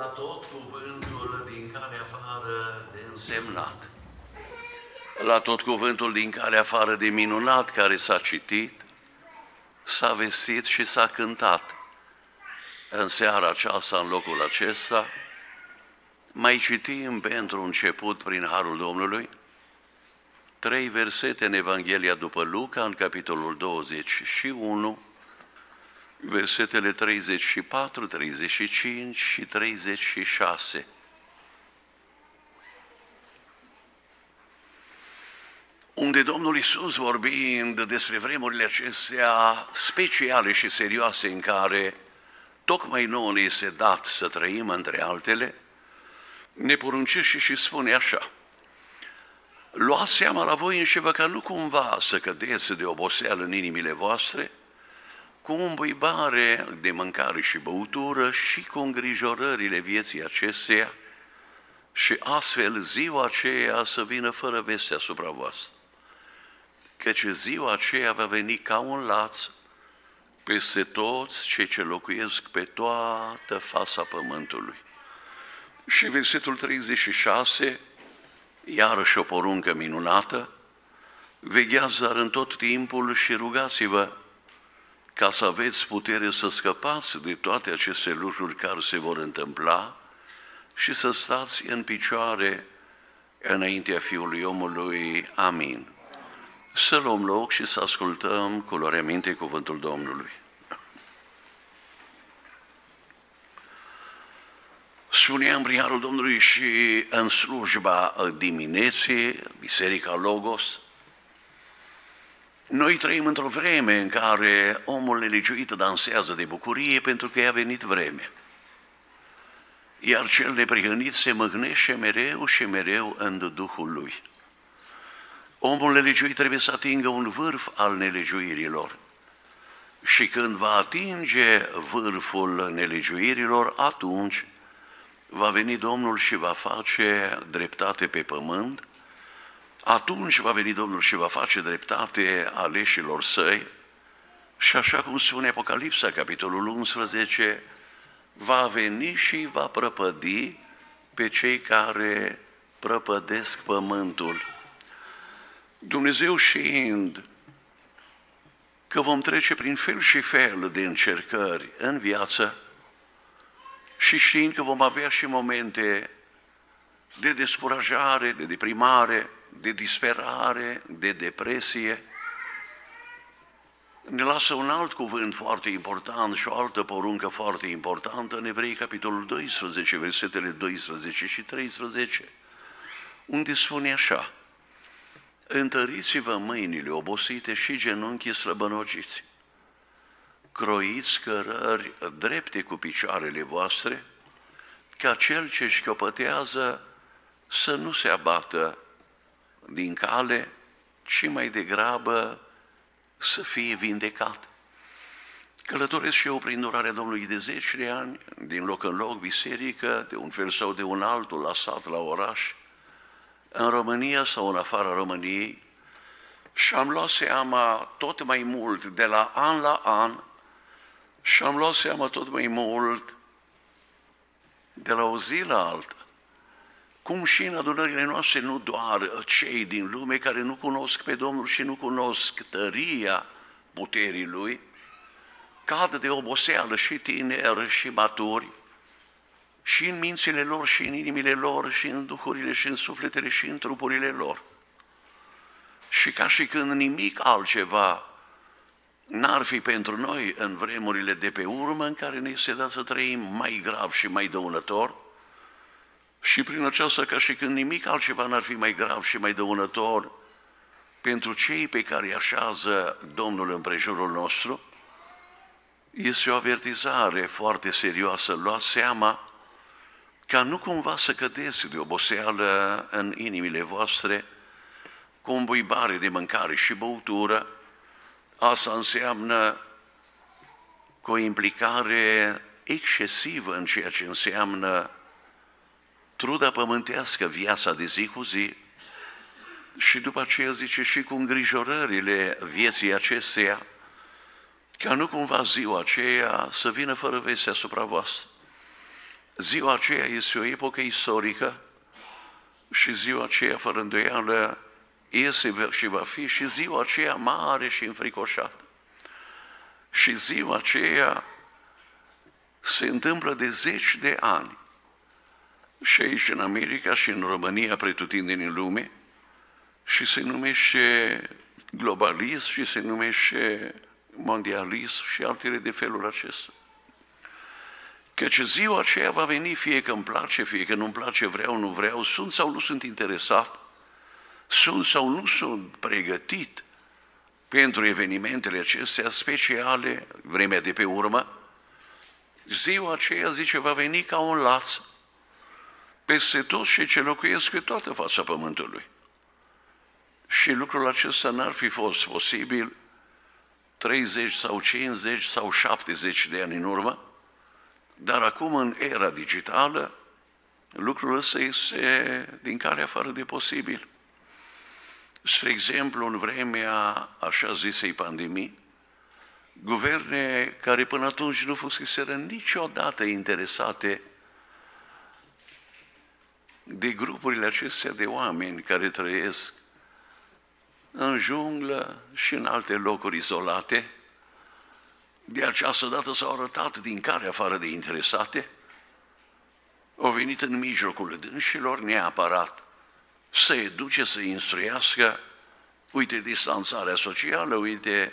la tot cuvântul din care afară de însemnat, la tot cuvântul din care afară de minunat care s-a citit, s-a vestit și s-a cântat. În seara aceasta, în locul acesta, mai citim pentru început prin Harul Domnului trei versete în Evanghelia după Luca, în capitolul 21, versetele 34, 35 și 36. Unde Domnul Isus vorbind despre vremurile acestea speciale și serioase în care tocmai nouă ne este dat să trăim între altele, ne poruncește și spune așa, Luați seama la voi înșivă ca nu cumva să cădeți de oboseală în inimile voastre, cu îmbuibare de mâncare și băutură și cu îngrijorările vieții acesteia și astfel ziua aceea să vină fără veste asupra voastră. Căci ziua aceea va veni ca un laț peste toți cei ce locuiesc pe toată fața pământului. Și versetul 36, iarăși o poruncă minunată, vegheați dar în tot timpul și rugați-vă ca să aveți putere să scăpați de toate aceste lucruri care se vor întâmpla și să stați în picioare înaintea Fiului Omului. Amin. Să luăm loc și să ascultăm cu minte cuvântul Domnului. Spuneam prin Harul Domnului și în slujba dimineții, Biserica Logos, noi trăim într-o vreme în care omul nelegiuit dansează de bucurie pentru că i-a venit vreme. Iar cel neprihănit se măgnește mereu și mereu în Duhul lui. Omul nelegiuit trebuie să atingă un vârf al nelegiuirilor. Și când va atinge vârful nelegiuirilor, atunci va veni Domnul și va face dreptate pe pământ, atunci va veni Domnul și va face dreptate aleșilor săi și așa cum spune Apocalipsa, capitolul 11, va veni și va prăpădi pe cei care prăpădesc pământul. Dumnezeu știind că vom trece prin fel și fel de încercări în viață, și știind că vom avea și momente de descurajare, de deprimare, de disperare, de depresie, ne lasă un alt cuvânt foarte important și o altă poruncă foarte importantă în Evrei, capitolul 12, versetele 12 și 13, unde spune așa, Întăriți-vă mâinile obosite și genunchii slăbănociți. Croiți cărări drepte cu picioarele voastre, ca cel ce șchiopătează să nu se abată din cale, ci mai degrabă să fie vindecat. Călătoresc și eu prin durarea Domnului de zeci de ani, din loc în loc, biserică, de un fel sau de un altul, la sat, la oraș, în România sau în afara României, și am luat seama tot mai mult, de la an la an, și am luat seama tot mai mult de la o zi la alta, cum și în adunările noastre nu doar cei din lume care nu cunosc pe Domnul și nu cunosc tăria puterii Lui, cad de oboseală și tineri și maturi, și în mințile lor, și în inimile lor, și în duhurile, și în sufletele, și în trupurile lor. Și ca și când nimic altceva n-ar fi pentru noi în vremurile de pe urmă în care ne se da să trăim mai grav și mai dăunător și prin aceasta ca și când nimic altceva n-ar fi mai grav și mai dăunător pentru cei pe care îi așează Domnul în prejurul nostru, este o avertizare foarte serioasă. Luați seama ca nu cumva să cădeți de oboseală în inimile voastre cu îmbuibare de mâncare și băutură, Asta înseamnă cu o implicare excesivă în ceea ce înseamnă truda pământească, viața de zi cu zi, și după aceea zice și cu îngrijorările vieții acesteia, ca nu cumva ziua aceea să vină fără veste asupra voastră. ziua aceea este o epocă istorică și ziua aceea, fără îndoială, este și va fi și ziua aceea mare și înfricoșată. Și ziua aceea se întâmplă de zeci de ani. Și aici în America și în România, pretutindeni în lume, și se numește globalism și se numește mondialism și altele de felul acesta. Căci ziua aceea va veni, fie că îmi place, fie că nu-mi place, vreau, nu vreau, sunt sau nu sunt interesat, sunt sau nu sunt pregătit pentru evenimentele acestea speciale, vremea de pe urmă, ziua aceea, zice, va veni ca un laț peste toți cei ce locuiesc pe toată fața pământului. Și lucrul acesta n-ar fi fost posibil 30 sau 50 sau 70 de ani în urmă, dar acum în era digitală, lucrul ăsta este din care afară de posibil. Spre exemplu, în vremea așa zisei pandemii, guverne care până atunci nu fuseseră niciodată interesate de grupurile acestea de oameni care trăiesc în junglă și în alte locuri izolate, de această dată s-au arătat din care afară de interesate, au venit în mijlocul dânșilor neapărat să educe, să instruiască, uite distanțarea socială, uite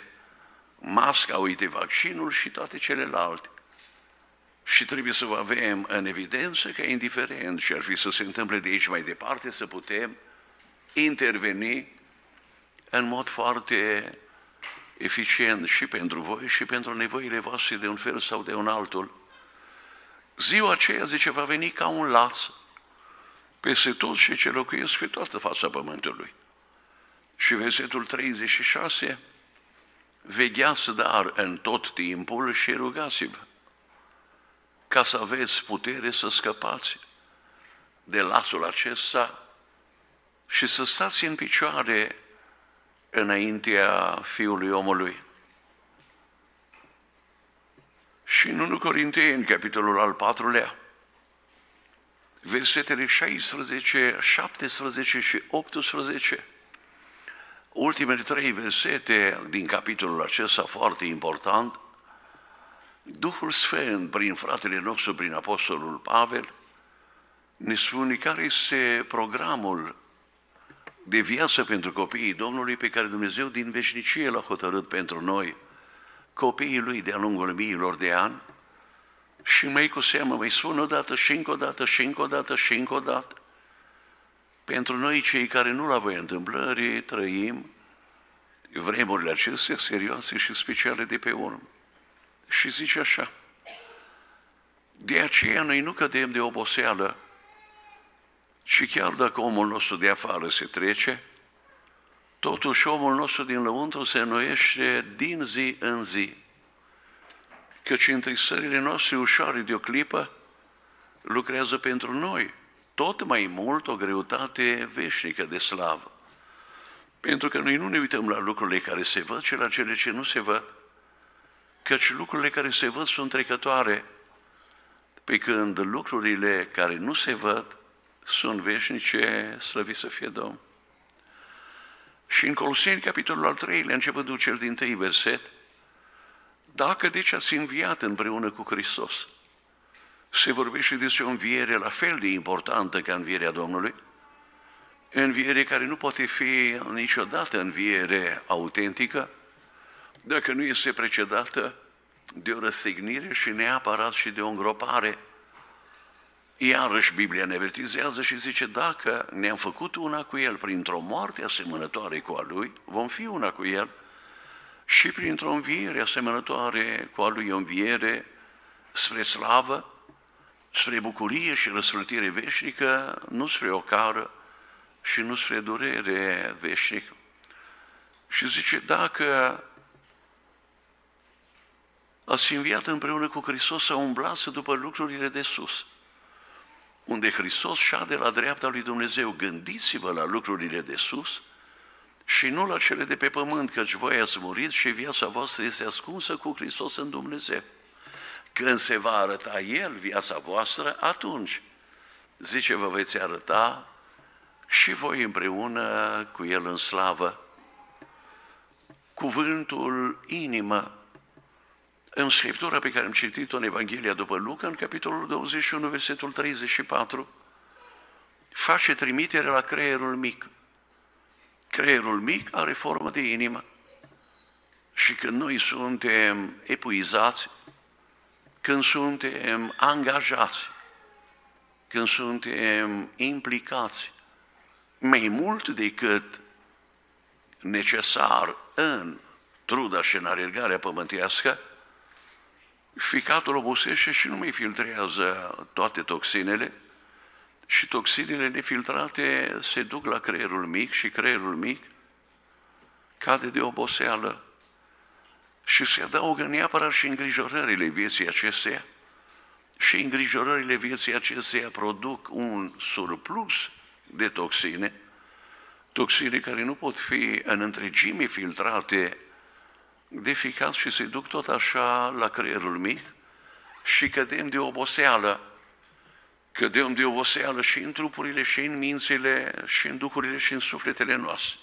masca, uite vaccinul și toate celelalte. Și trebuie să vă avem în evidență că, indiferent ce ar fi să se întâmple de aici mai departe, să putem interveni în mod foarte eficient și pentru voi și pentru nevoile voastre de un fel sau de un altul. Ziua aceea, zice, va veni ca un laț peste toți cei ce locuiesc pe toată fața pământului. Și versetul 36, vegheați dar în tot timpul și rugați-vă ca să aveți putere să scăpați de lațul acesta și să stați în picioare înaintea Fiului Omului. Și în 1 Corinteni, capitolul al patrulea, versetele 16, 17 și 18, ultimele trei versete din capitolul acesta foarte important, Duhul Sfânt, prin fratele nostru, prin Apostolul Pavel, ne spune care este programul de viață pentru copiii Domnului pe care Dumnezeu din veșnicie l-a hotărât pentru noi, copiii Lui de-a lungul miilor de ani, și mai cu seamă mai spun o dată și încă o dată și încă o dată și încă o dată. Pentru noi, cei care nu la voi întâmplări, trăim vremurile acestea serioase și speciale de pe urmă. Și zice așa, de aceea noi nu cădem de oboseală, și chiar dacă omul nostru de afară se trece, totuși omul nostru din lăuntru se înnoiește din zi în zi. Căci întristările noastre ușoare de o clipă lucrează pentru noi tot mai mult o greutate veșnică de slavă. Pentru că noi nu ne uităm la lucrurile care se văd, ci la cele ce nu se văd. Căci lucrurile care se văd sunt trecătoare, pe când lucrurile care nu se văd sunt veșnice, slăvit să fie Domn. Și în Coloseni, capitolul al treilea, începând cel din tăi verset, dacă deci ați înviat împreună cu Hristos, se vorbește despre o înviere la fel de importantă ca învierea Domnului, înviere care nu poate fi niciodată înviere autentică, dacă nu este precedată de o răstignire și neapărat și de o îngropare Iarăși Biblia ne avertizează și zice, dacă ne-am făcut una cu El printr-o moarte asemănătoare cu a Lui, vom fi una cu El și printr-o înviere asemănătoare cu a Lui, o înviere spre slavă, spre bucurie și răsplătire veșnică, nu spre o cară și nu spre durere veșnică. Și zice, dacă ați înviat împreună cu Hristos să umblați după lucrurile de sus, unde Hristos șade la dreapta lui Dumnezeu. Gândiți-vă la lucrurile de sus și nu la cele de pe pământ, căci voi ați murit și viața voastră este ascunsă cu Hristos în Dumnezeu. Când se va arăta El viața voastră, atunci, zice, vă veți arăta și voi împreună cu El în slavă. Cuvântul inimă în Scriptura pe care am citit-o în Evanghelia după Luca, în capitolul 21, versetul 34, face trimitere la creierul mic. Creierul mic are formă de inimă. Și când noi suntem epuizați, când suntem angajați, când suntem implicați mai mult decât necesar în truda și în alergarea pământească, ficatul obosește și nu mai filtrează toate toxinele și toxinele nefiltrate se duc la creierul mic și creierul mic cade de oboseală și se adaugă neapărat și îngrijorările vieții acesteia și îngrijorările vieții acesteia produc un surplus de toxine, toxine care nu pot fi în întregime filtrate de ficat și se duc tot așa la creierul mic și cădem de oboseală. Cădem de oboseală și în trupurile, și în mințile, și în duhurile, și în sufletele noastre.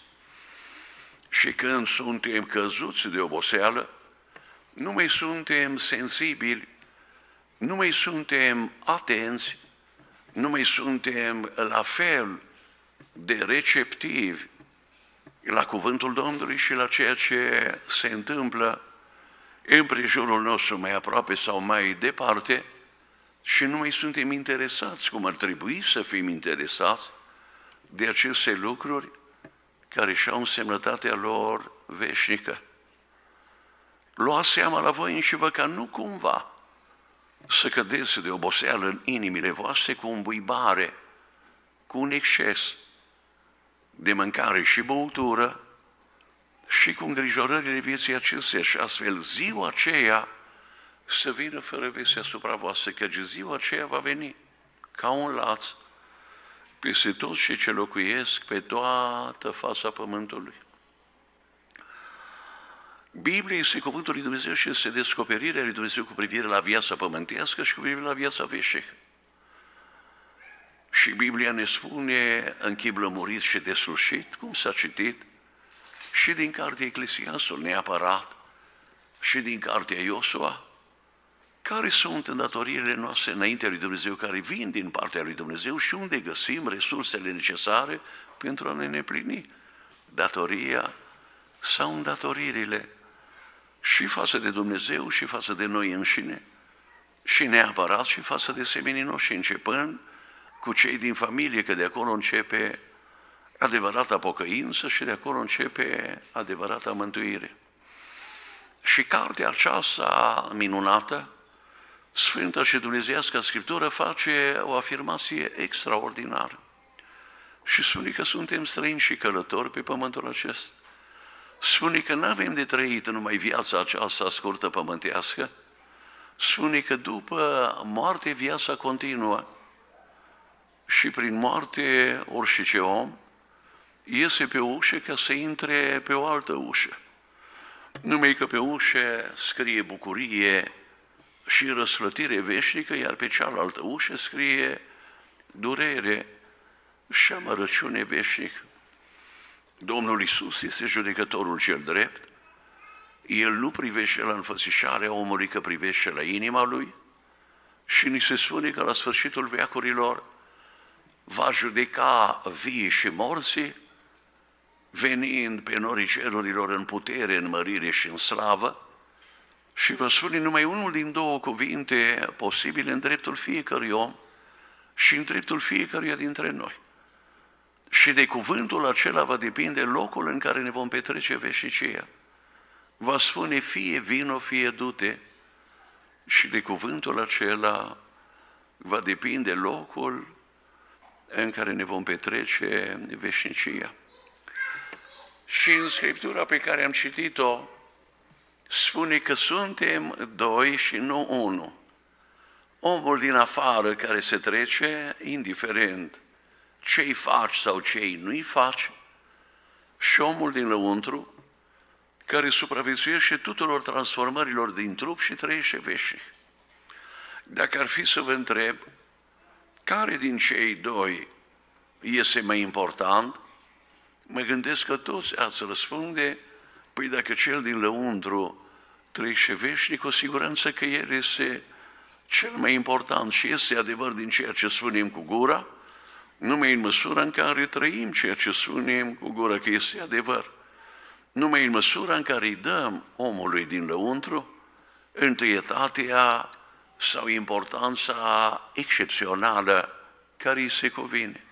Și când suntem căzuți de oboseală, nu mai suntem sensibili, nu mai suntem atenți, nu mai suntem la fel de receptivi la cuvântul Domnului și la ceea ce se întâmplă în prejurul nostru mai aproape sau mai departe și nu mai suntem interesați cum ar trebui să fim interesați de aceste lucruri care și-au însemnătatea lor veșnică. Luați seama la voi și vă ca nu cumva să cădeți de oboseală în inimile voastre cu buibare, cu un exces de mâncare și băutură și cu îngrijorările vieții acestea și astfel ziua aceea să vină fără vese asupra voastră, că ziua aceea va veni ca un laț peste toți cei ce locuiesc pe toată fața pământului. Biblia este cuvântul lui Dumnezeu și este descoperirea lui Dumnezeu cu privire la viața pământească și cu privire la viața veșnică. Și Biblia ne spune în chip lămurit și deslușit, cum s-a citit, și din cartea Eclesiastul neapărat, și din cartea Iosua, care sunt îndatoririle noastre înaintea lui Dumnezeu, care vin din partea lui Dumnezeu și unde găsim resursele necesare pentru a ne neplini. Datoria sau îndatoririle și față de Dumnezeu și față de noi înșine. Și neapărat și față de semenii noștri, începând cu cei din familie, că de acolo începe adevărata pocăință și de acolo începe adevărata mântuire. Și cartea aceasta minunată, Sfântă și Dumnezeiască Scriptură face o afirmație extraordinară. Și spune că suntem străini și călători pe pământul acesta. Spune că nu avem de trăit numai viața aceasta scurtă pământească, spune că după moarte viața continuă și prin moarte orice om iese pe ușă ca să intre pe o altă ușă. Numai că pe ușă scrie bucurie și răsplătire veșnică, iar pe cealaltă ușă scrie durere și amărăciune veșnică. Domnul Isus este judecătorul cel drept, El nu privește la înfățișarea omului, că privește la inima lui și ni se spune că la sfârșitul veacurilor va judeca vii și morții, venind pe norii cerurilor în putere, în mărire și în slavă, și vă spune numai unul din două cuvinte posibile în dreptul fiecărui om și în dreptul fiecăruia dintre noi. Și de cuvântul acela va depinde locul în care ne vom petrece veșnicia. Va spune fie vino, fie dute. Și de cuvântul acela va depinde locul în care ne vom petrece veșnicia. Și în Scriptura pe care am citit-o, spune că suntem doi și nu unul. Omul din afară care se trece, indiferent ce-i faci sau ce-i nu-i faci, și omul din lăuntru, care supraviețuiește tuturor transformărilor din trup și trăiește veșnic. Dacă ar fi să vă întreb, care din cei doi este mai important? Mă gândesc că toți ați răspunde, păi dacă cel din lăuntru trăiește veșnic, cu siguranță că el este cel mai important și este adevăr din ceea ce spunem cu gura, numai în măsura în care trăim ceea ce spunem cu gura că este adevăr. Numai în măsura în care îi dăm omului din lăuntru întâietatea sau importanța excepțională care îi se cuvine.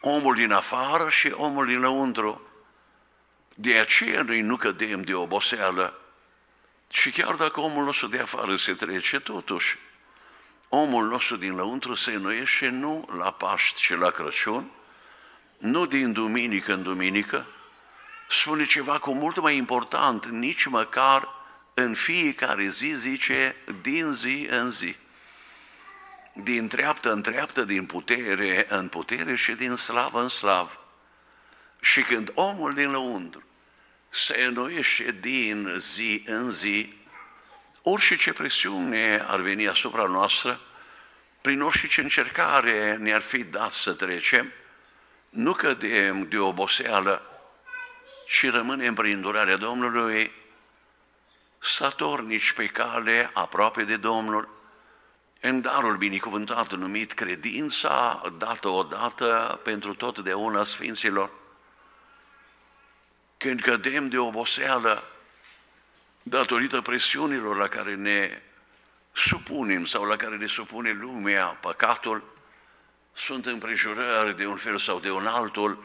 Omul din afară și omul din lăuntru. De aceea noi nu cădem de oboseală. Și chiar dacă omul nostru de afară se trece, totuși, omul nostru din lăuntru se înnoiește nu la Paști, ci la Crăciun, nu din duminică în duminică, spune ceva cu mult mai important, nici măcar în fiecare zi zice din zi în zi. Din treaptă în treaptă, din putere în putere și din slavă în slavă. Și când omul din lăuntru se înnoiește din zi în zi, orice ce presiune ar veni asupra noastră, prin orice ce încercare ne-ar fi dat să trecem, nu cădem de oboseală, și rămânem prin durarea Domnului statornici pe cale aproape de Domnul, în darul binecuvântat numit credința, dată odată pentru totdeauna Sfinților. Când cădem de oboseală, datorită presiunilor la care ne supunem sau la care ne supune lumea, păcatul, sunt împrejurări de un fel sau de un altul,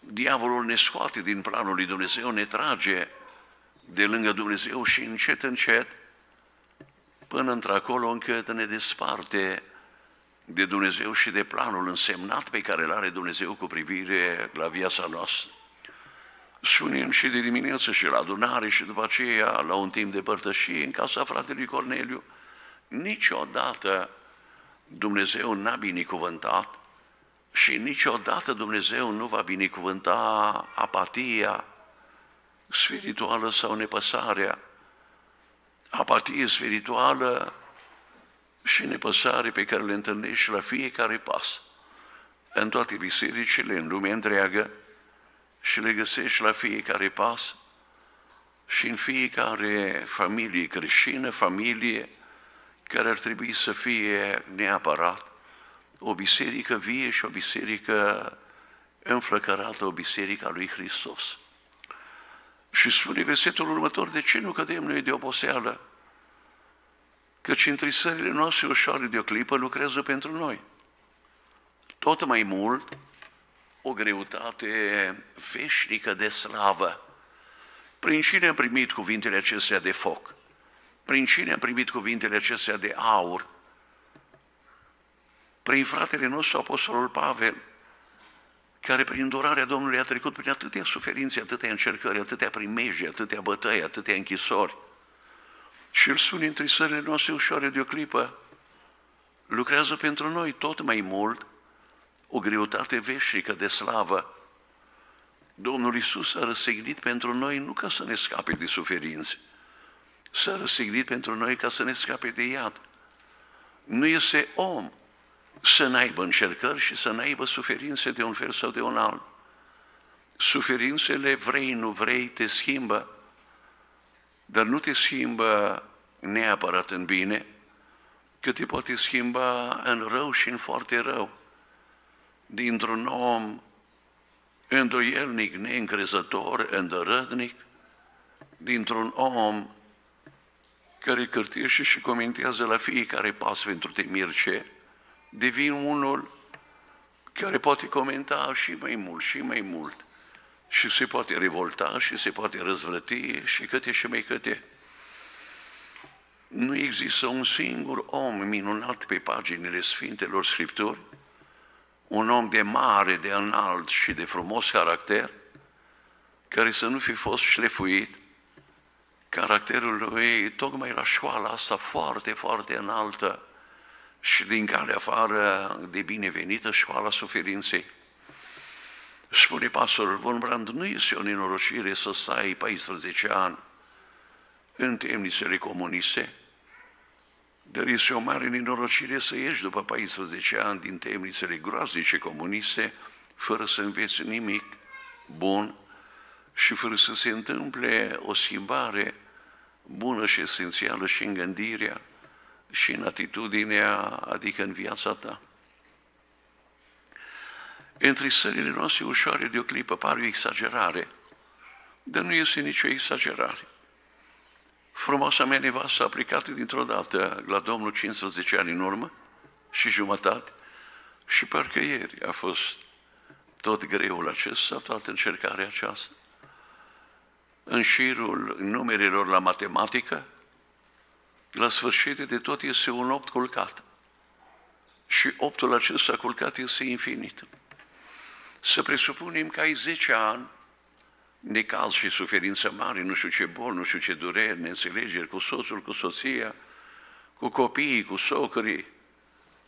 diavolul ne scoate din planul lui Dumnezeu, ne trage de lângă Dumnezeu și încet, încet, până într-acolo încât ne desparte de Dumnezeu și de planul însemnat pe care îl are Dumnezeu cu privire la viața noastră. Sunim și de dimineață și la adunare și după aceea la un timp de părtășie în casa fratelui Corneliu. Niciodată Dumnezeu n-a binecuvântat și niciodată Dumnezeu nu va binecuvânta apatia spirituală sau nepăsarea. Apatie spirituală și nepăsare pe care le întâlnești la fiecare pas, în toate bisericile, în lumea întreagă, și le găsești la fiecare pas și în fiecare familie creștină, familie care ar trebui să fie neapărat o biserică vie și o biserică înflăcărată, o biserică a lui Hristos. Și spune versetul următor, de ce nu cădem noi de oboseală? Căci întrisările noastre ușoare de o clipă lucrează pentru noi. Tot mai mult, o greutate veșnică de slavă. Prin cine am primit cuvintele acestea de foc? Prin cine am primit cuvintele acestea de aur? prin fratele nostru, Apostolul Pavel, care prin durarea Domnului a trecut prin atâtea suferințe, atâtea încercări, atâtea primejdii, atâtea bătăi, atâtea închisori. Și îl spune între sările noastre ușoare de o clipă, lucrează pentru noi tot mai mult o greutate veșnică de slavă. Domnul Isus a răsignit pentru noi nu ca să ne scape de suferințe, s-a răsignit pentru noi ca să ne scape de iad. Nu este om să n-aibă încercări și să n-aibă suferințe de un fel sau de un alt. Suferințele, vrei, nu vrei, te schimbă, dar nu te schimbă neapărat în bine, că te poate schimba în rău și în foarte rău. Dintr-un om îndoielnic, neîncrezător, îndărădnic, dintr-un om care cârtiește și comentează la fiecare pas pentru temir ce, devin unul care poate comenta și mai mult, și mai mult. Și se poate revolta și se poate răzvrăti și câte și mai câte. Nu există un singur om minunat pe paginile Sfintelor Scripturi, un om de mare, de înalt și de frumos caracter, care să nu fi fost șlefuit, caracterul lui tocmai la școala asta foarte, foarte înaltă, și din care afară de binevenită școala suferinței. Spune pastorul Von Brand, nu este o nenorocire să stai 14 ani în temnițele comuniste, Dar este o mare nenorocire să ieși după 14 ani din temnițele groaznice comuniste, fără să înveți nimic bun și fără să se întâmple o schimbare bună și esențială și în gândirea și în atitudinea, adică în viața ta. Întristările noastre ușoare de o clipă par o exagerare, dar nu este nicio exagerare. Frumoasa mea nevastă a plecat dintr-o dată la Domnul 15 ani în urmă și jumătate și parcă ieri a fost tot greul acesta, toată încercarea aceasta. În șirul numerelor la matematică, la sfârșit de tot este un opt culcat. Și optul acesta culcat este infinit. Să presupunem că ai 10 ani, necaz și suferință mare, nu știu ce bol, nu știu ce dureri, neînțelegeri cu soțul, cu soția, cu copiii, cu socrii,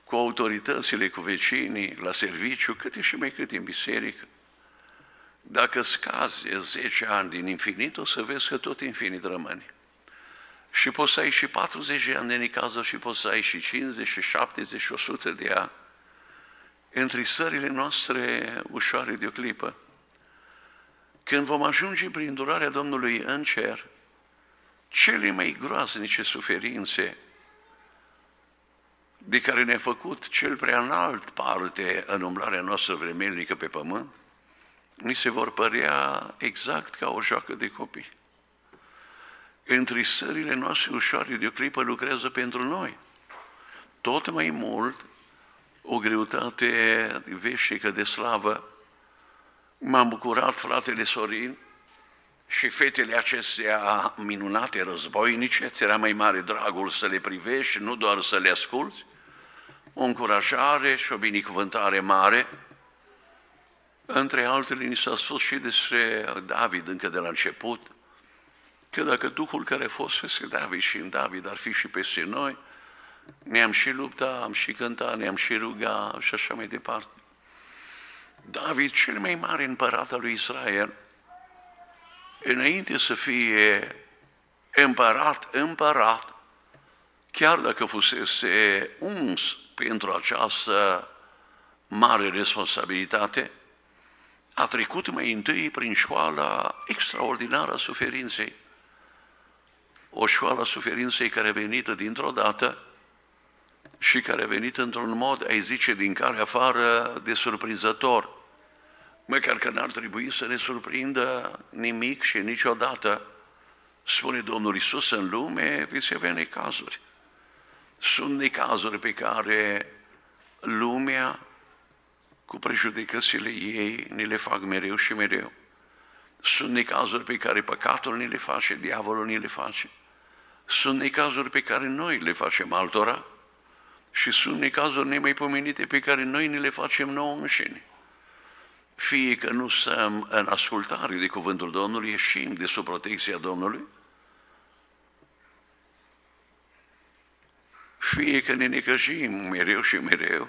cu autoritățile, cu vecinii, la serviciu, câte și mai câte în biserică. Dacă scazi 10 ani din infinit, o să vezi că tot infinit rămâne. Și poți să ai și 40 de ani de necază și poți să ai și 50 și 70 și 100 de ani. Întrisările noastre ușoare de o clipă. Când vom ajunge prin durarea Domnului în cer, cele mai groaznice suferințe de care ne-a făcut cel prea înalt parte în umblarea noastră vremelnică pe pământ, ni se vor părea exact ca o joacă de copii. Întristările noastre ușoare de o clipă lucrează pentru noi. Tot mai mult, o greutate veșnică de slavă. M-am bucurat, fratele Sorin, și fetele acestea minunate, războinice, ți era mai mare dragul să le privești, nu doar să le asculți, o încurajare și o binecuvântare mare. Între altele, ni s-a spus și despre David încă de la început, că dacă Duhul care a fost peste David și în David ar fi și peste noi, ne-am și luptat, am și cântat, ne-am și rugat și așa mai departe. David, cel mai mare împărat al lui Israel, înainte să fie împărat, împărat, chiar dacă fusese uns pentru această mare responsabilitate, a trecut mai întâi prin școala extraordinară a suferinței. O școală a suferinței care a venit dintr-o dată și care a venit într-un mod, ai zice, din care afară de surprinzător. Măcar că n-ar trebui să ne surprindă nimic și niciodată. Spune Domnul Isus în lume, vi se avea necazuri. Sunt necazuri pe care lumea, cu prejudecățile ei, ne le fac mereu și mereu. Sunt necazuri pe care păcatul ne le face, diavolul ne le face. Sunt necazuri pe care noi le facem altora și sunt necazuri nemaipomenite pe care noi ne le facem nouă înșine. Fie că nu stăm în ascultare de cuvântul Domnului, ieșim de sub protecția Domnului, fie că ne necăjim mereu și mereu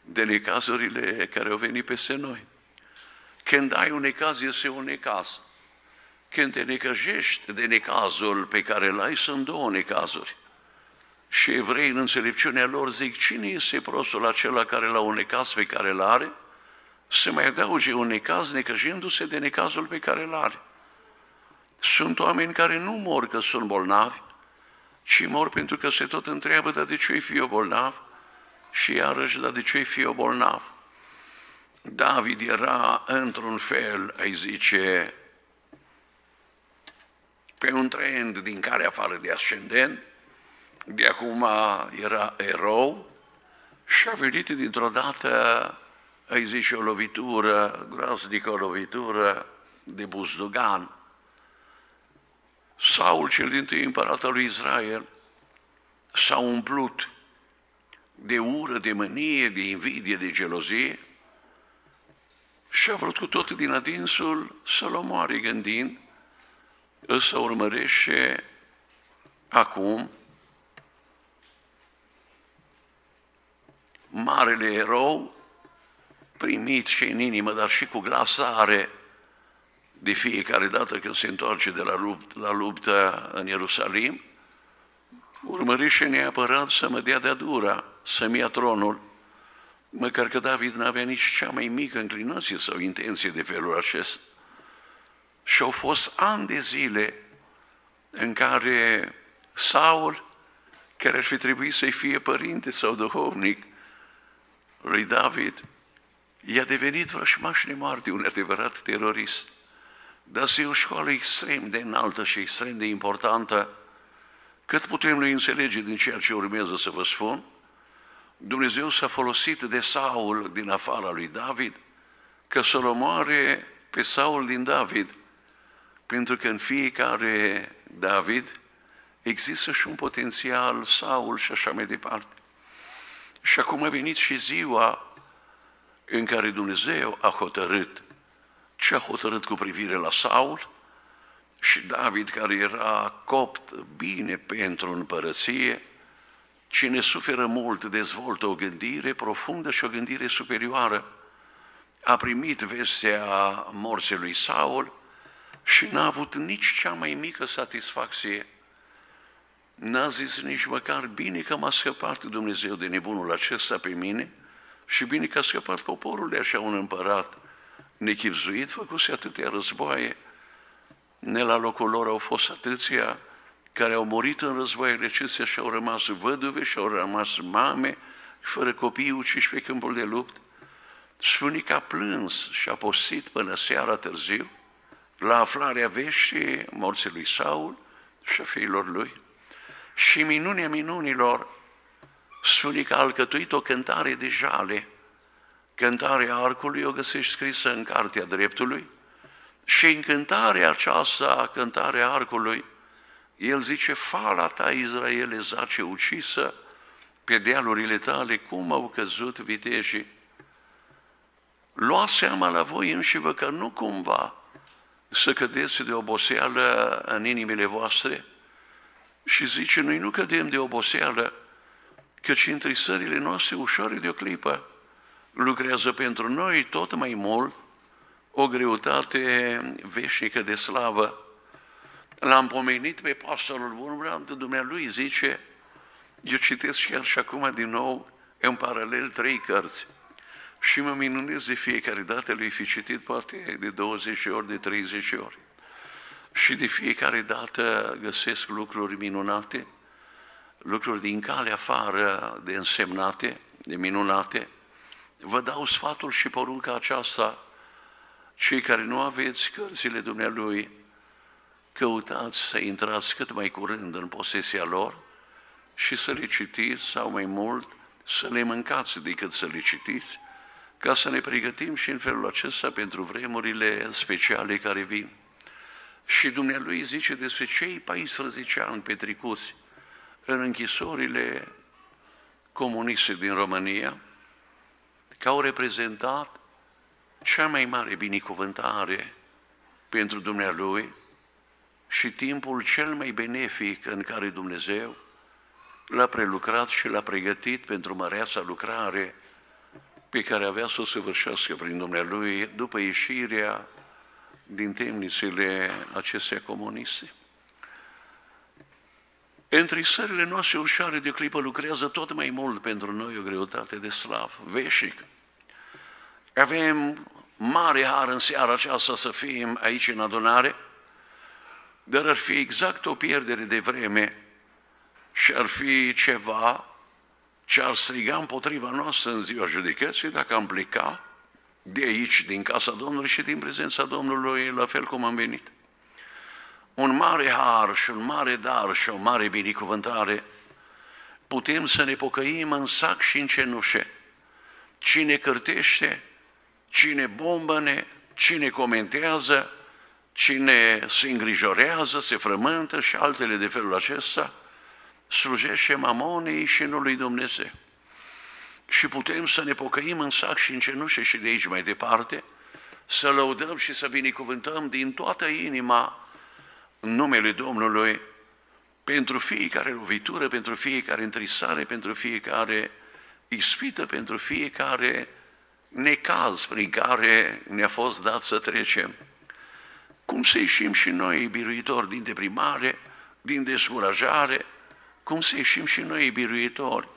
de necazurile care au venit peste noi. Când ai un necaz, este un necaz. Când te necăjești de necazul pe care îl ai, sunt două necazuri. Și evrei, în înțelepciunea lor, zic, cine este prostul acela care la un necaz pe care îl are? Se mai adauge un necaz necăjindu-se de necazul pe care îl are. Sunt oameni care nu mor că sunt bolnavi, ci mor pentru că se tot întreabă, dar de ce fi eu bolnav? Și iarăși, dar de ce fi eu bolnav? David era într-un fel, ai zice, pe un trend din care afară de ascendent, de acum era erou și a venit dintr-o dată, ai zice, o lovitură groaznică, o lovitură de buzdugan. Saul, cel din tâi împărat al lui Israel, s-a umplut de ură, de mânie, de invidie, de gelozie și a vrut cu tot din adinsul să-l omoare gândind, să urmărește acum marele erou, primit și în inimă, dar și cu glasare de fiecare dată când se întoarce de la, lupt, la luptă în Ierusalim, urmărește neapărat să mă dea de dura, să-mi ia tronul, măcar că David n-avea nici cea mai mică înclinație sau intenție de felul acesta. Și au fost ani de zile în care Saul, care ar fi trebuit să-i fie părinte sau duhovnic lui David, i-a devenit vrășmaș de moarte, un adevărat terorist. Dar e o școală extrem de înaltă și extrem de importantă. Cât putem noi înțelege din ceea ce urmează să vă spun, Dumnezeu s-a folosit de Saul din afara lui David ca să-l omoare pe Saul din David, pentru că în fiecare David există și un potențial Saul și așa mai departe. Și acum a venit și ziua în care Dumnezeu a hotărât ce a hotărât cu privire la Saul și David, care era copt bine pentru împărăție, cine suferă mult dezvoltă o gândire profundă și o gândire superioară. A primit vestea morții lui Saul și n-a avut nici cea mai mică satisfacție. N-a zis nici măcar bine că m-a scăpat Dumnezeu de nebunul acesta pe mine și bine că a scăpat poporul de așa un împărat nechipzuit, făcuse atâtea războaie, ne la locul lor au fost atâția care au murit în războaiele acestea și au rămas văduve și au rămas mame, fără copii uciși pe câmpul de lupt. Spune că a plâns și a postit până seara târziu, la aflarea veștii morții lui Saul și a fiilor lui. Și minunea minunilor, spune că a alcătuit o cântare de jale, cântarea arcului o găsești scrisă în Cartea Dreptului și în cântarea aceasta, cântarea arcului, el zice, fala ta, Israele, zace ucisă, pe dealurile tale, cum au căzut vitejii. Luați seama la voi înșivă că nu cumva să cădeți de oboseală în inimile voastre și zice, noi nu cădem de oboseală, căci întrisările noastre ușoare de o clipă lucrează pentru noi tot mai mult o greutate veșnică de slavă. L-am pomenit pe pastorul bun, dumnealui zice, eu citesc chiar și acum din nou, în paralel, trei cărți. Și mă minunez de fiecare dată, lui fi citit poate de 20 ori, de 30 ori. Și de fiecare dată găsesc lucruri minunate, lucruri din calea afară de însemnate, de minunate. Vă dau sfatul și porunca aceasta, cei care nu aveți cărțile Dumnealui, căutați să intrați cât mai curând în posesia lor și să le citiți sau mai mult să le mâncați decât să le citiți, ca să ne pregătim și în felul acesta pentru vremurile speciale care vin. Și Dumnealui zice despre cei 14 ani petricuți în închisorile comuniste din România, că au reprezentat cea mai mare binecuvântare pentru Dumnealui și timpul cel mai benefic în care Dumnezeu l-a prelucrat și l-a pregătit pentru măreața lucrare pe care avea să o săvârșească prin Dumnealui după ieșirea din temnițele acestea comuniste. Întrisările noastre ușoare de clipă lucrează tot mai mult pentru noi o greutate de slav, veșnic. Avem mare har în seara aceasta să fim aici în adunare, dar ar fi exact o pierdere de vreme și ar fi ceva ce ar striga împotriva noastră în ziua judecății dacă am pleca de aici, din casa Domnului și din prezența Domnului, la fel cum am venit. Un mare har și un mare dar și o mare binecuvântare, putem să ne pocăim în sac și în cenușe. Cine cârtește, cine bombăne, cine comentează, cine se îngrijorează, se frământă și altele de felul acesta, slujește mamonei și nu lui Dumnezeu. Și putem să ne pocăim în sac și în cenușe și de aici mai departe, să lăudăm și să binecuvântăm din toată inima numele Domnului pentru fiecare lovitură, pentru fiecare întrisare, pentru fiecare ispită, pentru fiecare necaz prin care ne-a fost dat să trecem. Cum să ieșim și noi, biruitori, din deprimare, din descurajare, cum să ieșim și noi biruitori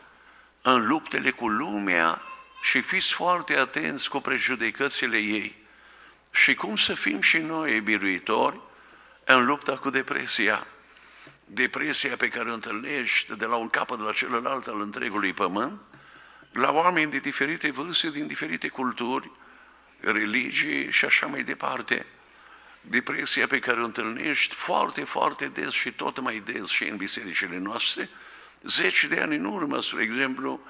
în luptele cu lumea și fiți foarte atenți cu prejudecățile ei și cum să fim și noi biruitori în lupta cu depresia. Depresia pe care o întâlnești de la un capăt la celălalt al întregului pământ, la oameni de diferite vârste, din diferite culturi, religii și așa mai departe. Depresia pe care o întâlnești foarte, foarte des și tot mai des și în bisericile noastre, zeci de ani în urmă, spre exemplu,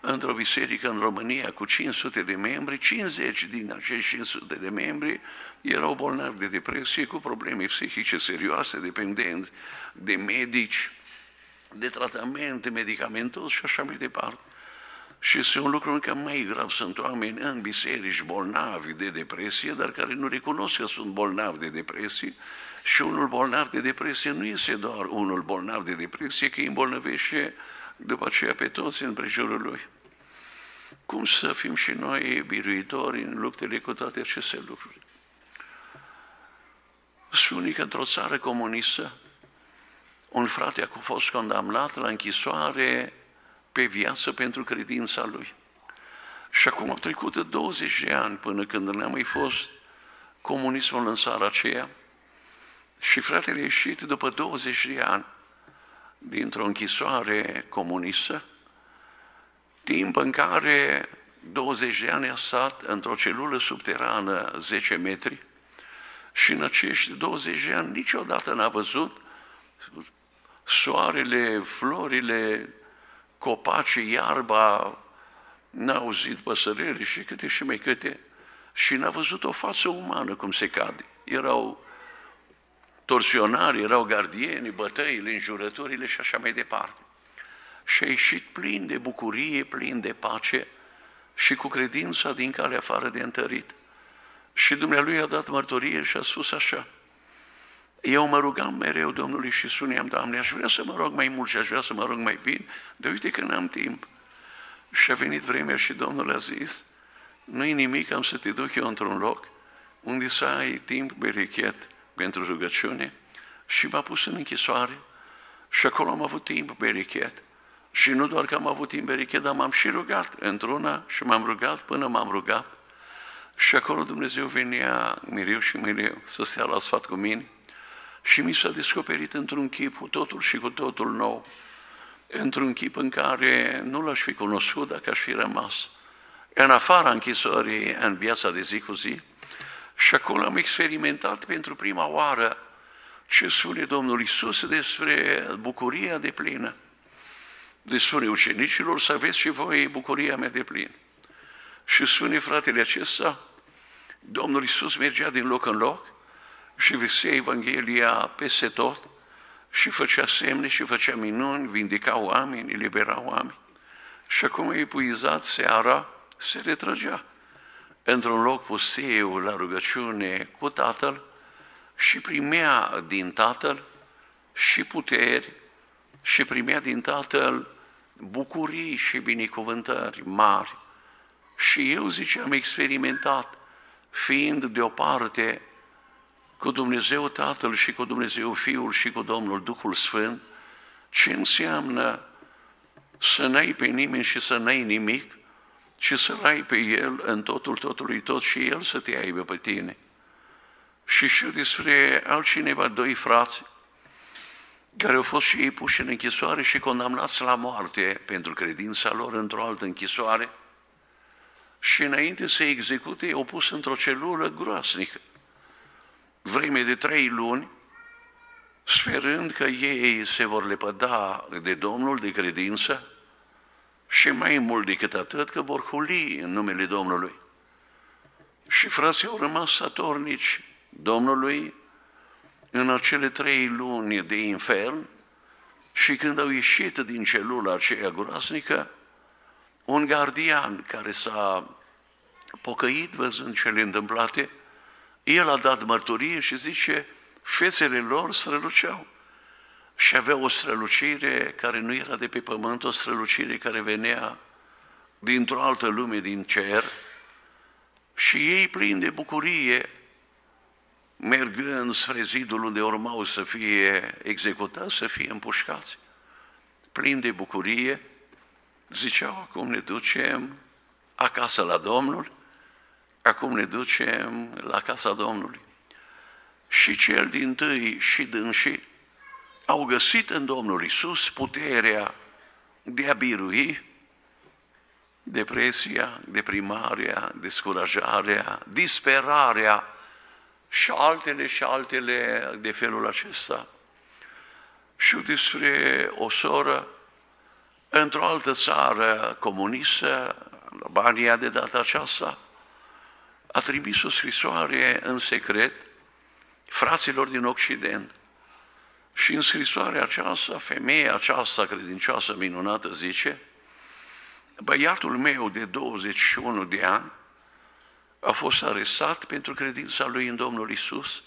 într-o biserică în România cu 500 de membri, 50 din acești 500 de membri erau bolnavi de depresie cu probleme psihice serioase, dependenți de medici, de tratamente medicamentos și așa mai departe. Și este un lucru încă mai grav, sunt oameni în biserici bolnavi de depresie, dar care nu recunosc că sunt bolnavi de depresie și unul bolnav de depresie nu este doar unul bolnav de depresie, că îi îmbolnăvește după aceea pe toți în prejurul lui. Cum să fim și noi biruitori în luptele cu toate aceste lucruri? Spune că într-o țară comunistă, un frate a fost condamnat la închisoare pe viață pentru credința lui. Și acum au trecut 20 de ani până când n-a mai fost comunismul în țara aceea și fratele a ieșit după 20 de ani dintr-o închisoare comunistă, timp în care 20 de ani a stat într-o celulă subterană 10 metri și în acești 20 de ani niciodată n-a văzut soarele, florile, copacii, iarba, n-a auzit păsările și câte și mai câte și n-a văzut o față umană cum se cade. Erau torsionari, erau gardieni, bătăile, înjurăturile și așa mai departe. Și a ieșit plin de bucurie, plin de pace și cu credința din care afară de întărit. Și Dumnealui a dat mărturie și a spus așa, eu mă rugam mereu Domnului și spuneam, Doamne, aș vrea să mă rog mai mult și aș vrea să mă rog mai bine, dar uite că n-am timp. Și a venit vremea și Domnul a zis, nu-i nimic, am să te duc eu într-un loc unde să ai timp berichet pentru rugăciune și m-a pus în închisoare și acolo am avut timp berichet. Și nu doar că am avut timp berichet, dar m-am și rugat într-una și m-am rugat până m-am rugat. Și acolo Dumnezeu venea mereu și mereu să stea la sfat cu mine și mi s-a descoperit într-un chip cu totul și cu totul nou, într-un chip în care nu l-aș fi cunoscut dacă aș fi rămas. În afara închisorii, în viața de zi cu zi, și acolo am experimentat pentru prima oară ce spune Domnul Isus despre bucuria de plină. De spune ucenicilor să aveți și voi bucuria mea de plină. Și spune fratele acesta, Domnul Isus mergea din loc în loc și vesea Evanghelia peste tot și făcea semne și făcea minuni, vindica oameni, elibera oameni. Și acum epuizat seara, se retrăgea într-un loc pustiu la rugăciune cu Tatăl și primea din Tatăl și puteri și primea din Tatăl bucurii și binecuvântări mari. Și eu, zice, am experimentat, fiind deoparte cu Dumnezeu Tatăl și cu Dumnezeu Fiul și cu Domnul Duhul Sfânt, ce înseamnă să n-ai pe nimeni și să n-ai nimic, ci să-L ai pe El în totul totului tot și El să te aibă pe tine. Și știu despre altcineva, doi frați, care au fost și ei puși în închisoare și condamnați la moarte pentru credința lor într-o altă închisoare și înainte să execute, au pus într-o celulă groasnică vreme de trei luni, sperând că ei se vor lepăda de Domnul, de credință, și mai mult decât atât că vor huli în numele Domnului. Și frații au rămas satornici Domnului în acele trei luni de infern și când au ieșit din celula aceea groasnică, un gardian care s-a pocăit văzând cele întâmplate, el a dat mărturie și zice, fețele lor străluceau. Și avea o strălucire care nu era de pe pământ, o strălucire care venea dintr-o altă lume, din cer, și ei plini de bucurie, mergând spre zidul unde urmau să fie executați, să fie împușcați. plini de bucurie, ziceau, acum ne ducem acasă la Domnul, acum ne ducem la casa Domnului. Și cel din tâi și dânsii au găsit în Domnul Isus puterea de a birui depresia, deprimarea, descurajarea, disperarea și altele și altele de felul acesta. Și despre o soră într-o altă țară comunistă, Albania de data aceasta, a trimis o scrisoare în secret fraților din Occident. Și în scrisoarea aceasta, femeia aceasta credincioasă minunată zice, băiatul meu de 21 de ani a fost arestat pentru credința lui în Domnul Isus,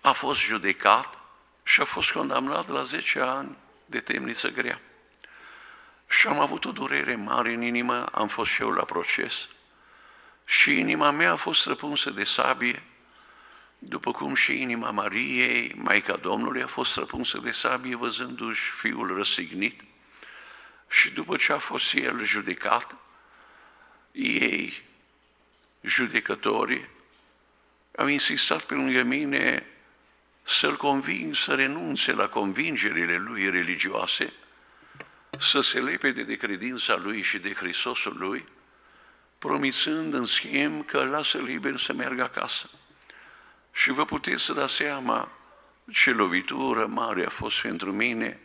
a fost judecat și a fost condamnat la 10 ani de temniță grea. Și am avut o durere mare în inimă, am fost și eu la proces și inima mea a fost răpunsă de sabie, după cum și inima Mariei, Maica Domnului, a fost răpunsă de sabie văzându-și fiul răsignit. Și după ce a fost el judecat, ei, judecătorii, au insistat pe lângă mine să-l conving să renunțe la convingerile lui religioase, să se lepede de credința lui și de Hristosul lui, promițând în schimb că îl lasă liber să meargă acasă. Și vă puteți să dați seama ce lovitură mare a fost pentru mine,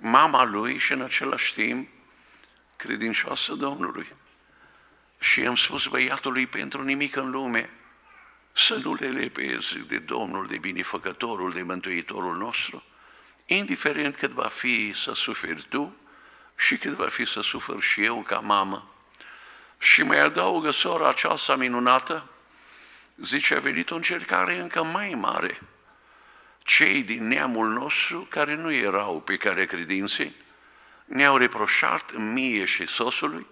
mama lui și în același timp credincioasă Domnului. Și am spus băiatului pentru nimic în lume să nu le lepezi de Domnul, de binefăcătorul, de Mântuitorul nostru, indiferent cât va fi să suferi tu și cât va fi să sufăr și eu ca mamă. Și mai adaugă sora aceasta minunată, zice, a venit o încercare încă mai mare. Cei din neamul nostru, care nu erau pe care credinței, ne-au reproșat mie și sosului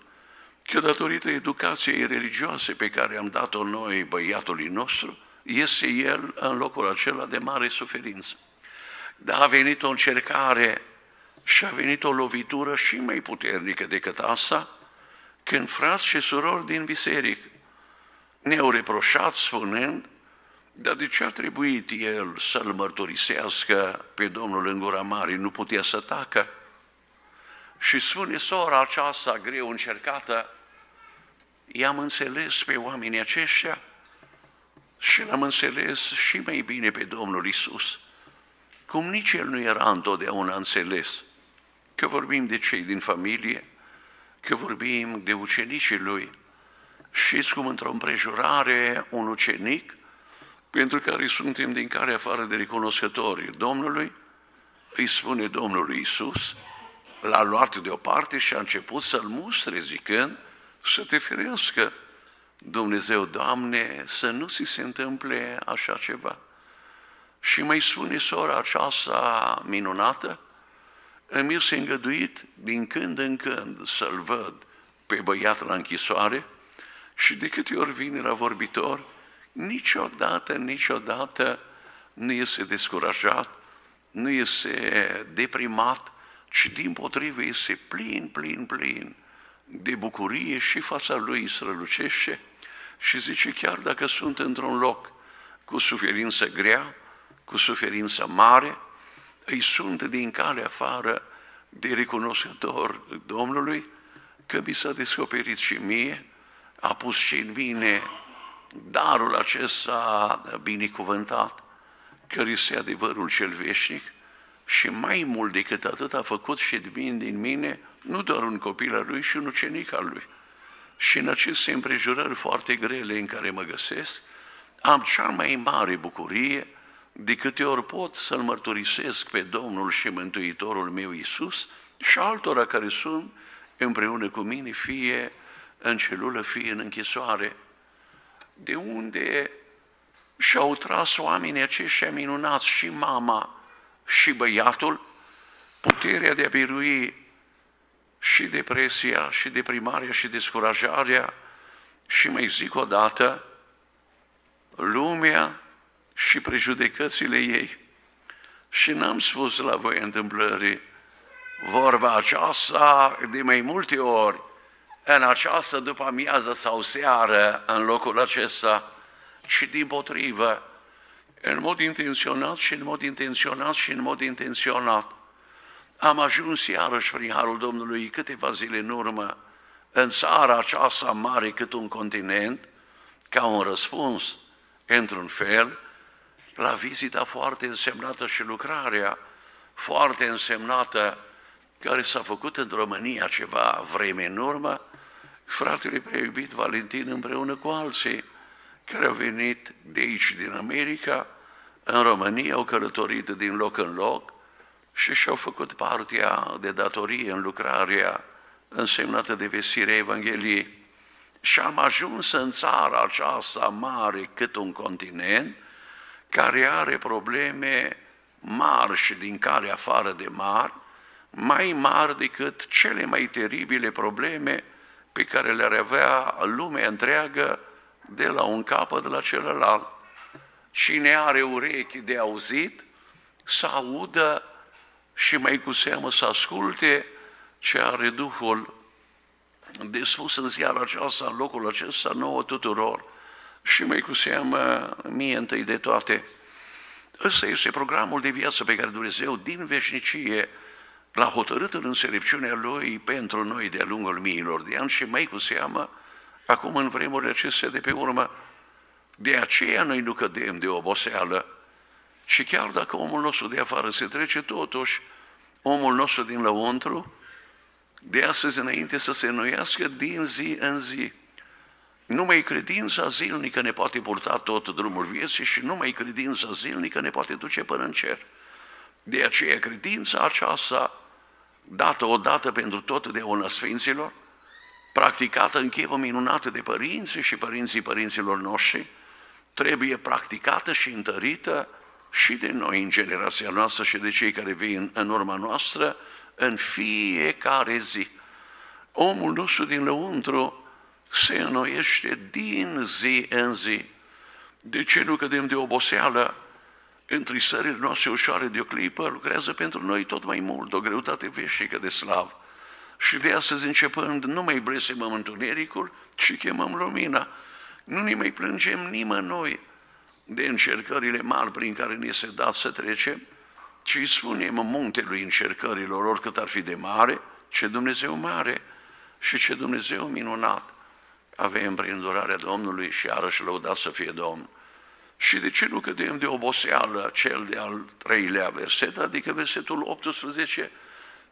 că datorită educației religioase pe care am dat-o noi băiatului nostru, este el în locul acela de mare suferință. Dar a venit o încercare și a venit o lovitură și mai puternică decât asta, când frați și surori din biserică ne-au reproșat spunând, dar de ce a trebuit el să-l mărturisească pe Domnul în gura mare, nu putea să tacă? Și spune sora aceasta greu încercată, i-am înțeles pe oamenii aceștia și l-am înțeles și mai bine pe Domnul Isus. Cum nici el nu era întotdeauna înțeles, că vorbim de cei din familie, că vorbim de ucenicii lui. Știți cum într-o împrejurare un ucenic, pentru care suntem din care afară de recunoscători Domnului, îi spune Domnului Isus, l-a luat deoparte și a început să-l mustre zicând să te ferească Dumnezeu, Doamne, să nu ți se întâmple așa ceva. Și mai spune sora aceasta minunată, îmi este îngăduit din când în când să-l văd pe băiat la închisoare și de câte ori vine la vorbitor, niciodată, niciodată nu este descurajat, nu este deprimat, ci din potrivă este plin, plin, plin de bucurie și fața lui strălucește și zice, chiar dacă sunt într-un loc cu suferință grea, cu suferință mare, îi sunt din cale afară de recunoscător Domnului că mi s-a descoperit și mie, a pus și în mine darul acesta binecuvântat, care este adevărul cel veșnic și mai mult decât atât a făcut și din, din mine nu doar un copil al lui și un ucenic al lui. Și în aceste împrejurări foarte grele în care mă găsesc, am cea mai mare bucurie de câte ori pot să-L mărturisesc pe Domnul și Mântuitorul meu Iisus și altora care sunt împreună cu mine, fie în celulă, fie în închisoare. De unde și-au tras oamenii aceștia minunați și mama și băiatul puterea de a birui și depresia, și deprimarea, și descurajarea, și mai zic o dată, lumea și prejudecățile ei. Și n-am spus la voi întâmplării, vorba aceasta de mai multe ori în această după amiază sau seară în locul acesta, ci din potrivă, în mod intenționat și în mod intenționat și în mod intenționat. Am ajuns iarăși prin Harul Domnului câteva zile în urmă în țara aceasta mare cât un continent, ca un răspuns, într-un fel, la vizita foarte însemnată și lucrarea foarte însemnată care s-a făcut în România ceva vreme în urmă, fratele preiubit Valentin împreună cu alții care au venit de aici, din America, în România, au călătorit din loc în loc și și-au făcut partea de datorie în lucrarea însemnată de vestirea Evangheliei. Și am ajuns în țara aceasta mare cât un continent, care are probleme mari și din care afară de mari, mai mari decât cele mai teribile probleme pe care le-ar avea lumea întreagă de la un capăt la celălalt. Cine are urechi de auzit, să audă și mai cu seamă să asculte ce are Duhul de spus în ziua aceasta, în locul acesta, nouă tuturor și mai cu seamă mie întâi de toate. Ăsta este programul de viață pe care Dumnezeu din veșnicie l-a hotărât în înțelepciunea Lui pentru noi de-a lungul miilor de ani și mai cu seamă acum în vremurile acestea de pe urmă. De aceea noi nu cădem de oboseală, și chiar dacă omul nostru de afară se trece, totuși omul nostru din lăuntru, de astăzi înainte să se înnoiască din zi în zi. Numai credința zilnică ne poate purta tot drumul vieții și numai credința zilnică ne poate duce până în cer. De aceea credința aceasta, dată odată pentru totdeauna Sfinților, practicată în chipă minunată de părinți și părinții părinților noștri, trebuie practicată și întărită și de noi în generația noastră și de cei care vin în urma noastră în fiecare zi. Omul nostru din lăuntru se înnoiește din zi în zi. De ce nu cădem de oboseală? Întrisările noastre ușoare de o clipă lucrează pentru noi tot mai mult, o greutate veșnică de slav. Și de astăzi începând, nu mai blestemăm întunericul, ci chemăm lumina. Nu ne mai plângem nimănui de încercările mari prin care ne se dat să trecem, ci spunem muntelui încercărilor, oricât ar fi de mare, ce Dumnezeu mare și ce Dumnezeu minunat avem prin durarea Domnului și iarăși lăudat să fie Domn. Și de ce nu cădem de oboseală cel de-al treilea verset, adică versetul 18,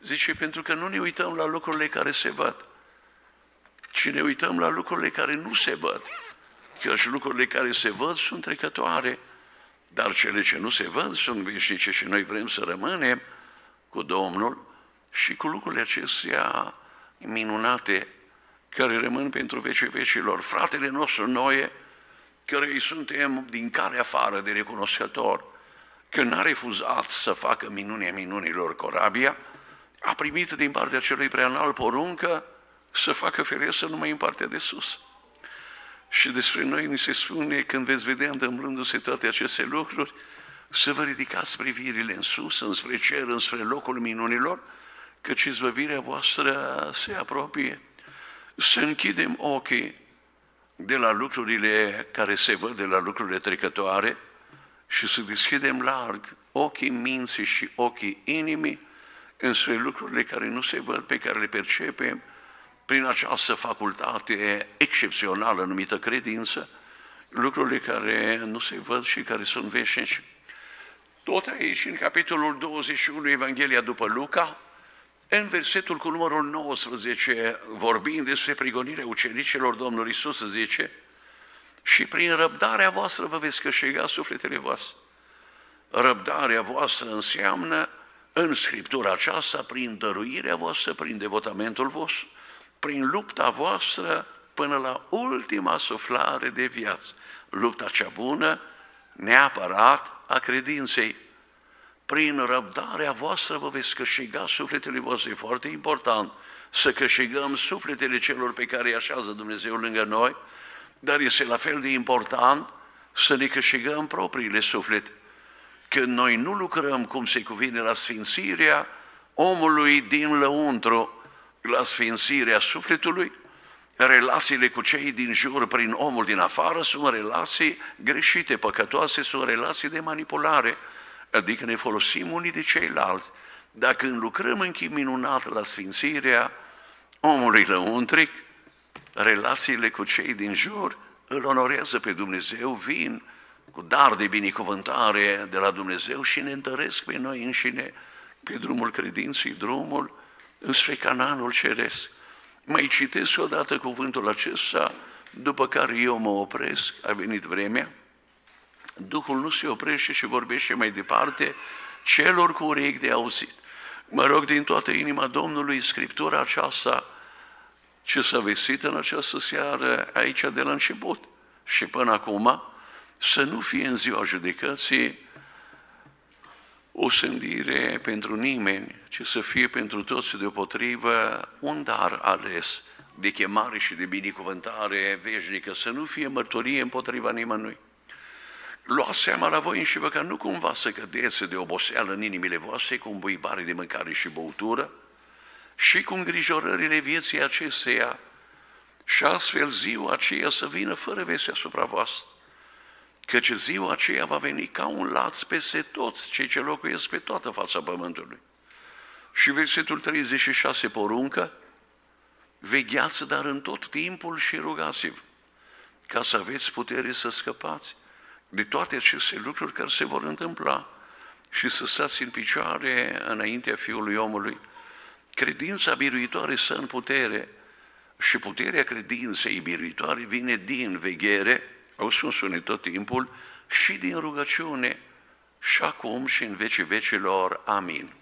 zice, pentru că nu ne uităm la lucrurile care se văd, ci ne uităm la lucrurile care nu se văd. Că și lucrurile care se văd sunt trecătoare, dar cele ce nu se văd sunt veșnice și noi vrem să rămânem cu Domnul și cu lucrurile acestea minunate care rămân pentru vecii vecilor. Fratele nostru noi, care îi suntem din care afară de recunoscător, că n-a refuzat să facă minunea minunilor corabia, a primit din partea celui preanal poruncă să facă ferestră numai în partea de sus. Și despre noi ni se spune, când veți vedea întâmplându-se toate aceste lucruri, să vă ridicați privirile în sus, înspre cer, înspre locul minunilor, căci izbăvirea voastră se apropie. Să închidem ochii de la lucrurile care se văd, de la lucrurile trecătoare și să deschidem larg ochii minții și ochii inimii înspre lucrurile care nu se văd, pe care le percepem prin această facultate excepțională numită credință, lucrurile care nu se văd și care sunt veșnici. Tot aici, în capitolul 21, Evanghelia după Luca, în versetul cu numărul 19, vorbind despre prigonirea ucenicilor, Domnul Isus zice, și prin răbdarea voastră vă veți câștiga sufletele voastre. Răbdarea voastră înseamnă, în Scriptura aceasta, prin dăruirea voastră, prin devotamentul vostru, prin lupta voastră până la ultima suflare de viață. Lupta cea bună, neapărat a credinței. Prin răbdarea voastră vă veți câștiga sufletele voastre. E foarte important să câștigăm sufletele celor pe care îi așează Dumnezeu lângă noi, dar este la fel de important să ne câștigăm propriile suflete. Când noi nu lucrăm cum se cuvine la sfințirea, omului din lăuntru la sfințirea sufletului, relațiile cu cei din jur prin omul din afară sunt relații greșite, păcătoase, sunt relații de manipulare, adică ne folosim unii de ceilalți. Dacă lucrăm în chip minunat la sfințirea omului lăuntric, relațiile cu cei din jur îl onorează pe Dumnezeu, vin cu dar de binecuvântare de la Dumnezeu și ne întăresc pe noi înșine pe drumul credinței, drumul înspre cananul ceresc. Mai citesc odată cuvântul acesta, după care eu mă opresc, a venit vremea, Duhul nu se oprește și vorbește mai departe celor cu urechi de auzit. Mă rog din toată inima Domnului Scriptura aceasta ce s-a vestit în această seară aici de la început și până acum, să nu fie în ziua judecății o sândire pentru nimeni, ci să fie pentru toți deopotrivă un dar ales de chemare și de binecuvântare veșnică, să nu fie mărturie împotriva nimănui. Luați seama la voi și vă ca nu cumva să cădeți de oboseală în inimile voastre cu îmbuibare de mâncare și băutură și cu îngrijorările vieții acesteia și astfel ziua aceea să vină fără veste asupra voastră căci ziua aceea va veni ca un laț peste toți cei ce locuiesc pe toată fața pământului. Și versetul 36 poruncă, vegheați dar în tot timpul și rugați-vă, ca să aveți putere să scăpați de toate aceste lucruri care se vor întâmpla și să stați în picioare înaintea Fiului omului. Credința biruitoare stă în putere și puterea credinței biruitoare vine din veghere, au spus unii tot timpul, și din rugăciune, și acum și în vecii vecilor. Amin.